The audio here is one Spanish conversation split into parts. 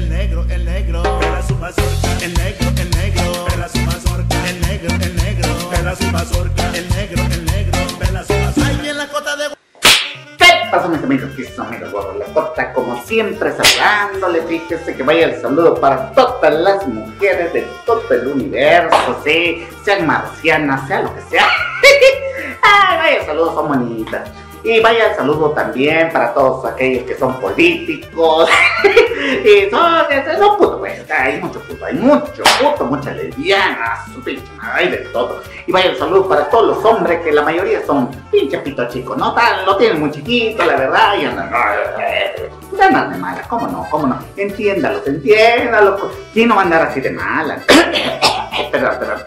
El negro, el negro, pela su mazorca. El negro, el negro, pela su mazorca. El negro, el negro, pela su mazorca. El negro, el negro, pela su mazorca. Ahí en la cota de ¿Qué pasa mis amigos? Aquí son amigos Gordo La Torta, como siempre saludándole, fíjese que vaya el saludo para todas las mujeres de todo el universo, sí, sean marcianas, sea lo que sea. Ay, vaya el saludo, son bonitas. Y vaya el saludo también para todos aquellos que son políticos. y son, son putos, pues. Hay mucho puto, hay mucho puto, mucha lesbiana, su pinche hay de todo. Y vaya el saludo para todos los hombres, que la mayoría son pinche pito chicos, ¿no? Tal, lo tienen muy chiquito, la verdad, y andan. Pues andan de mala, ¿cómo no? ¿Cómo no? Entiéndalos, entiéndalos. ¿Quién no va a andar así de mala? perdón, perdón.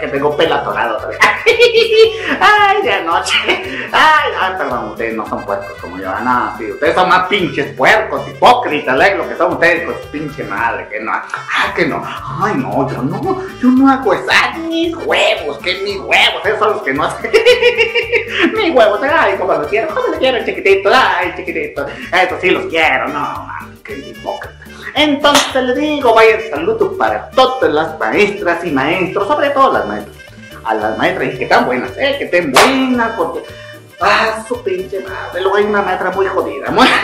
Que tengo pelo atorado. Ay, de anoche. Ay, ay, perdón, ustedes no son puercos como yo. No, sí, ustedes son más pinches puercos, hipócritas, ¿eh? lo que son ustedes con su pinche madre. Que no, ay, que no. Ay, no, yo no, yo no hago eso. Ay, mis huevos, que mis huevos, esos son los que no hacen. mis huevos, ay, como los quiero, como los quiero, chiquitito, ay, chiquitito. Estos sí los quiero, no, que hipócrita. Entonces le digo, vaya el saludo para todas las maestras y maestros, sobre todo las maestras. A las maestras, y que están buenas, eh, que estén buenas, porque. Ah, su pinche madre. Luego hay una maestra muy jodida. Muy...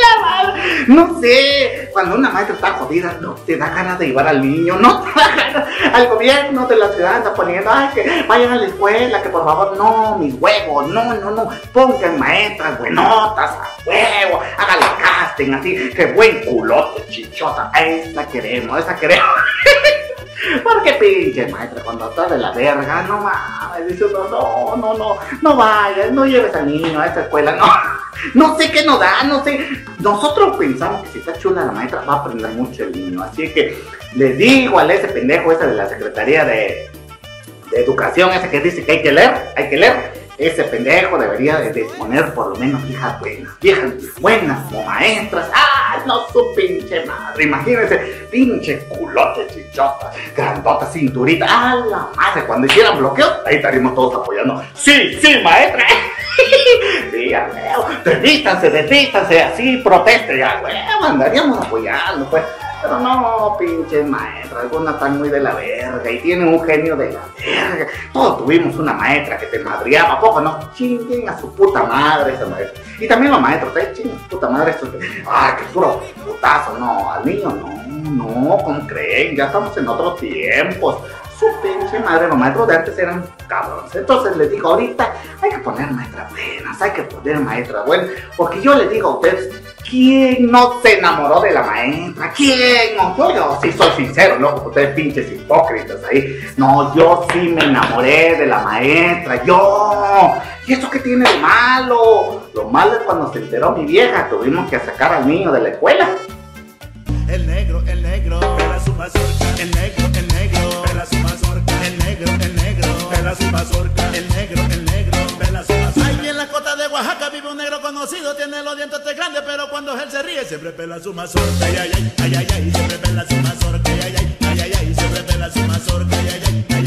La madre. No sé, cuando una maestra está jodida, no te da ganas de llevar al niño, no te da ganas. Al gobierno de la ciudad está poniendo, ay, que vayan a la escuela, que por favor, no, mis huevos, no, no, no, pongan maestras buenotas, a huevo, háganle casting así, que buen culote, chichota, esa queremos, esa queremos. Porque pinche maestra, cuando está de la verga, no mames, dice uno, no, no, no, no vayas, no lleves al niño a esa escuela, no, no sé qué nos da, no sé. Nosotros pensamos que si está chula la maestra va a aprender mucho el niño, así que le digo al ese pendejo ese de la Secretaría de, de Educación, ese que dice que hay que leer, hay que leer, ese pendejo debería de disponer por lo menos hijas buenas, viejas buenas como maestras. ¡Ah, no su pinche madre! Imagínense, pinche culote chichota, grandota cinturita. ¡Ah, la madre! Cuando hicieran bloqueos, ahí estaríamos todos apoyando. ¡Sí, sí, maestra! sí, ya veo. Desvístanse, desvístanse, así, proteste, ya veo. Andaríamos apoyando, pues. Pero no, pinches maestras, algunas están muy de la verga y tienen un genio de la verga. Todos tuvimos una maestra que te madriaba, ¿a poco no? Chinguen a su puta madre esa maestra. Y también los maestros, ¿eh? Chinguen a su puta madre. Ay, qué puro putazo, no, al niño no, no, ¿cómo creen? Ya estamos en otros tiempos. Su pinche madre, los maestros de antes eran cabrones. Entonces les digo, ahorita hay que poner maestras buenas, hay que poner maestras buenas. Porque yo les digo a ustedes, ¿quién no se enamoró de la maestra? ¿Quién no? Yo, yo sí soy sincero. Porque ustedes pinches hipócritas ahí. No, yo sí me enamoré de la maestra, yo. ¿Y eso qué tiene de malo? Lo malo es cuando se enteró mi vieja, tuvimos que sacar al niño de la escuela. El negro, el negro, pela su mazorca. El negro, el negro, pela su mazorca. El negro, el negro, pela su mazorca. El negro, el negro, pela su mazorca. Ahí en la cota de Oaxaca vive un negro conocido. Tiene los dientes grandes, pero cuando él se ríe siempre pela su mazorca. Ay, ay, ay, ay, ay, ay, siempre pela su mazorca. Ay, ay, ay, ay, ay, siempre pela su mazorca. Ay, ay, ay.